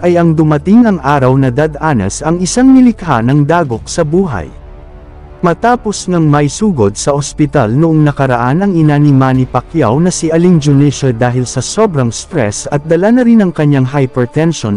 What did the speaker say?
ay ang dumating ang araw na dadanas ang isang nilikha ng dagok sa buhay. Matapos ng may sugod sa ospital noong nakaraan ang ina ni Manny Pacquiao na si Aling Junisha dahil sa sobrang stress at dala na rin ng kanyang hypertension